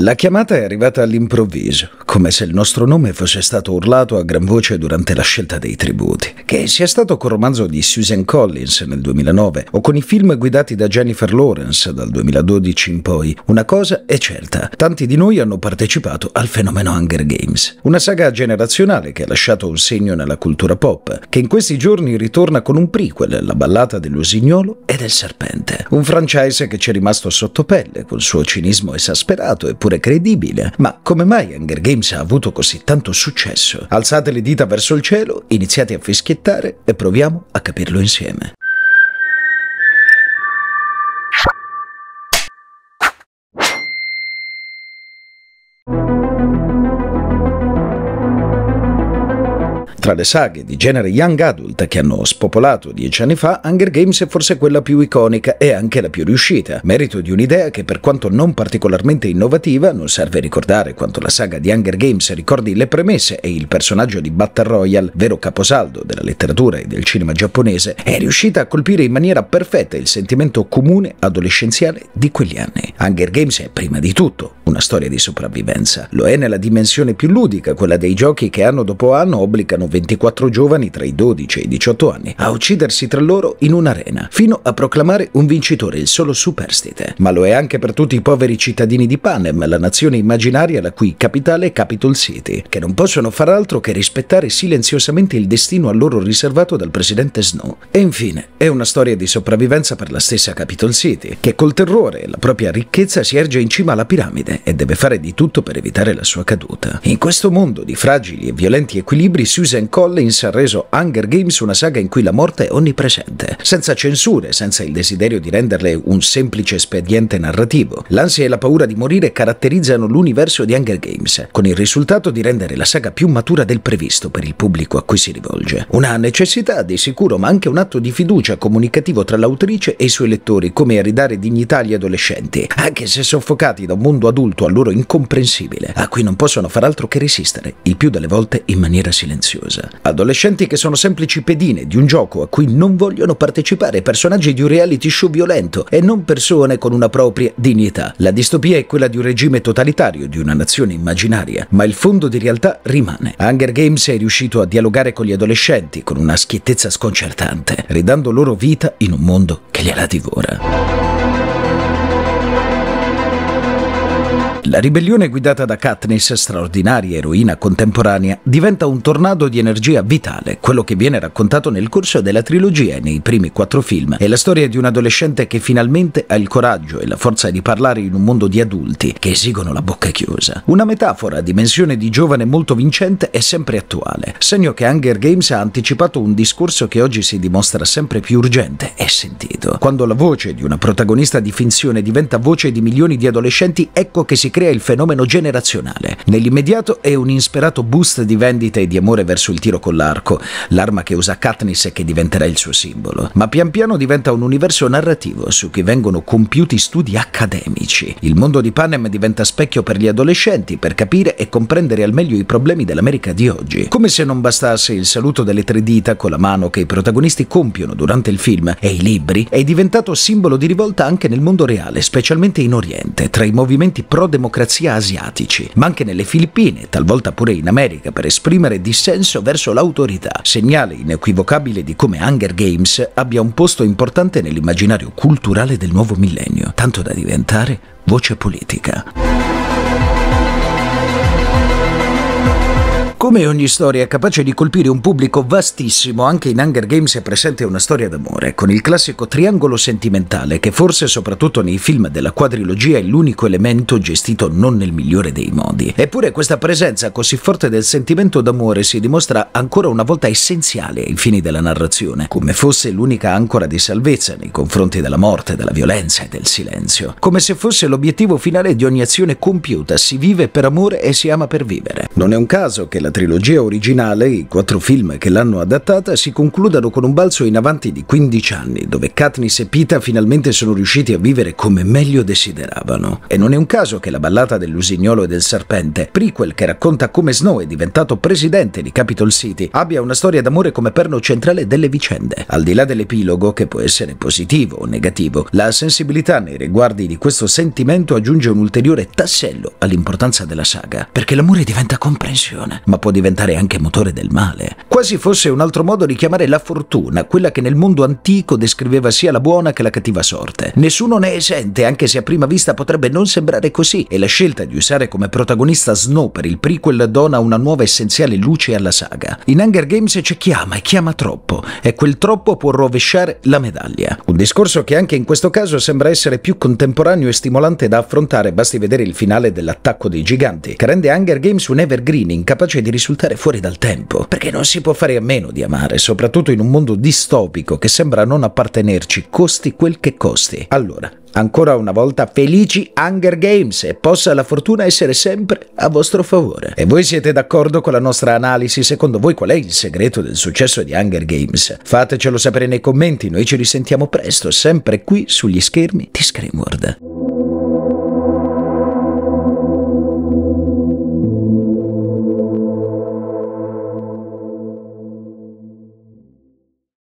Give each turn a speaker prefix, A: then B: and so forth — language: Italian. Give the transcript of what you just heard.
A: La chiamata è arrivata all'improvviso, come se il nostro nome fosse stato urlato a gran voce durante la scelta dei tributi. Che sia stato col romanzo di Susan Collins nel 2009 o con i film guidati da Jennifer Lawrence dal 2012 in poi, una cosa è certa, tanti di noi hanno partecipato al fenomeno Hunger Games, una saga generazionale che ha lasciato un segno nella cultura pop, che in questi giorni ritorna con un prequel, la ballata dell'usignolo e del serpente, un franchise che ci è rimasto sotto pelle col suo cinismo esasperato e pure credibile. Ma come mai Hunger Games ha avuto così tanto successo? Alzate le dita verso il cielo, iniziate a fischiettare e proviamo a capirlo insieme. Tra le saghe di genere young adult che hanno spopolato dieci anni fa, Hunger Games è forse quella più iconica e anche la più riuscita, merito di un'idea che per quanto non particolarmente innovativa, non serve ricordare quanto la saga di Hunger Games ricordi le premesse e il personaggio di Battle Royale, vero caposaldo della letteratura e del cinema giapponese, è riuscita a colpire in maniera perfetta il sentimento comune adolescenziale di quegli anni. Hunger Games è prima di tutto una storia di sopravvivenza. Lo è nella dimensione più ludica, quella dei giochi che anno dopo anno obbligano 24 giovani tra i 12 e i 18 anni a uccidersi tra loro in un'arena, fino a proclamare un vincitore, il solo superstite. Ma lo è anche per tutti i poveri cittadini di Panem, la nazione immaginaria la cui capitale è Capital City, che non possono far altro che rispettare silenziosamente il destino a loro riservato dal presidente Snow. E infine, è una storia di sopravvivenza per la stessa Capital City, che col terrore e la propria ricchezza si erge in cima alla piramide e deve fare di tutto per evitare la sua caduta. In questo mondo di fragili e violenti equilibri, Susan Collins ha reso Hunger Games una saga in cui la morte è onnipresente, senza censure, senza il desiderio di renderle un semplice espediente narrativo. L'ansia e la paura di morire caratterizzano l'universo di Hunger Games, con il risultato di rendere la saga più matura del previsto per il pubblico a cui si rivolge. Una necessità di sicuro, ma anche un atto di fiducia comunicativo tra l'autrice e i suoi lettori, come a ridare dignità agli adolescenti, anche se soffocati da un mondo adulto a loro incomprensibile, a cui non possono far altro che resistere, il più delle volte in maniera silenziosa. Adolescenti che sono semplici pedine di un gioco a cui non vogliono partecipare, personaggi di un reality show violento e non persone con una propria dignità. La distopia è quella di un regime totalitario, di una nazione immaginaria, ma il fondo di realtà rimane. Hunger Games è riuscito a dialogare con gli adolescenti con una schiettezza sconcertante, ridando loro vita in un mondo che gliela divora. La ribellione guidata da Katniss, straordinaria eroina contemporanea, diventa un tornado di energia vitale, quello che viene raccontato nel corso della trilogia e nei primi quattro film. È la storia di un adolescente che finalmente ha il coraggio e la forza di parlare in un mondo di adulti che esigono la bocca chiusa. Una metafora a dimensione di giovane molto vincente e sempre attuale, segno che Hunger Games ha anticipato un discorso che oggi si dimostra sempre più urgente e sentito. Quando la voce di una protagonista di finzione diventa voce di milioni di adolescenti, ecco che si crea il fenomeno generazionale. Nell'immediato è un insperato boost di vendita e di amore verso il tiro con l'arco, l'arma che usa Katniss e che diventerà il suo simbolo. Ma pian piano diventa un universo narrativo su cui vengono compiuti studi accademici. Il mondo di Panem diventa specchio per gli adolescenti per capire e comprendere al meglio i problemi dell'America di oggi. Come se non bastasse il saluto delle tre dita con la mano che i protagonisti compiono durante il film e i libri, è diventato simbolo di rivolta anche nel mondo reale, specialmente in Oriente, tra i movimenti pro-democrazia democrazia asiatici, ma anche nelle Filippine, talvolta pure in America, per esprimere dissenso verso l'autorità, segnale inequivocabile di come Hunger Games abbia un posto importante nell'immaginario culturale del nuovo millennio, tanto da diventare voce politica. Come ogni storia capace di colpire un pubblico vastissimo, anche in Hunger Games è presente una storia d'amore, con il classico triangolo sentimentale che forse soprattutto nei film della quadrilogia è l'unico elemento gestito non nel migliore dei modi. Eppure questa presenza così forte del sentimento d'amore si dimostra ancora una volta essenziale ai fini della narrazione, come fosse l'unica ancora di salvezza nei confronti della morte, della violenza e del silenzio. Come se fosse l'obiettivo finale di ogni azione compiuta, si vive per amore e si ama per vivere. Non è un caso che la la trilogia originale, i quattro film che l'hanno adattata, si concludano con un balzo in avanti di 15 anni, dove Katniss e Pita finalmente sono riusciti a vivere come meglio desideravano. E non è un caso che la ballata dell'usignolo e del serpente, prequel che racconta come Snow è diventato presidente di Capitol City, abbia una storia d'amore come perno centrale delle vicende. Al di là dell'epilogo, che può essere positivo o negativo, la sensibilità nei riguardi di questo sentimento aggiunge un ulteriore tassello all'importanza della saga, perché l'amore diventa comprensione, ma può diventare anche motore del male. Quasi fosse un altro modo di chiamare la fortuna, quella che nel mondo antico descriveva sia la buona che la cattiva sorte. Nessuno ne è esente, anche se a prima vista potrebbe non sembrare così, e la scelta di usare come protagonista Snow per il prequel dona una nuova essenziale luce alla saga. In Hunger Games c'è chi ama e chiama troppo, e quel troppo può rovesciare la medaglia. Un discorso che anche in questo caso sembra essere più contemporaneo e stimolante da affrontare, basti vedere il finale dell'attacco dei giganti, che rende Hunger Games un evergreen incapace di risultare fuori dal tempo, perché non si può fare a meno di amare, soprattutto in un mondo distopico che sembra non appartenerci, costi quel che costi. Allora, Ancora una volta felici Hunger Games e possa la fortuna essere sempre a vostro favore. E voi siete d'accordo con la nostra analisi? Secondo voi qual è il segreto del successo di Hunger Games? Fatecelo sapere nei commenti, noi ci risentiamo presto, sempre qui sugli schermi di Screamworld.